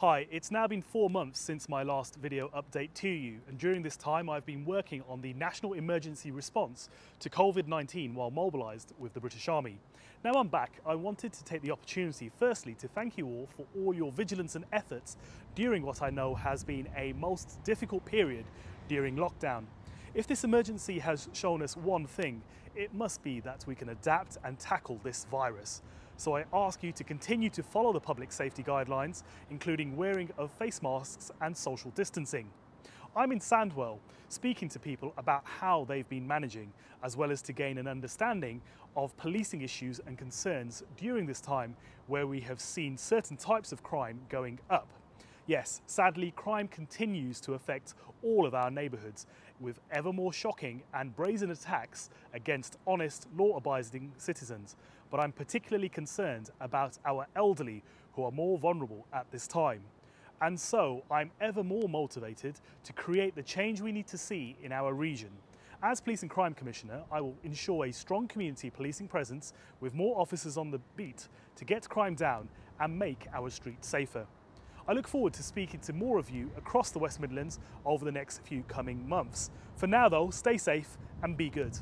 Hi, it's now been four months since my last video update to you, and during this time I've been working on the national emergency response to COVID 19 while mobilised with the British Army. Now I'm back, I wanted to take the opportunity firstly to thank you all for all your vigilance and efforts during what I know has been a most difficult period during lockdown. If this emergency has shown us one thing, it must be that we can adapt and tackle this virus. So I ask you to continue to follow the public safety guidelines, including wearing of face masks and social distancing. I'm in Sandwell speaking to people about how they've been managing, as well as to gain an understanding of policing issues and concerns during this time where we have seen certain types of crime going up. Yes, sadly, crime continues to affect all of our neighbourhoods with ever more shocking and brazen attacks against honest, law abiding citizens. But I'm particularly concerned about our elderly who are more vulnerable at this time. And so I'm ever more motivated to create the change we need to see in our region. As Police and Crime Commissioner, I will ensure a strong community policing presence with more officers on the beat to get crime down and make our streets safer. I look forward to speaking to more of you across the West Midlands over the next few coming months. For now though, stay safe and be good.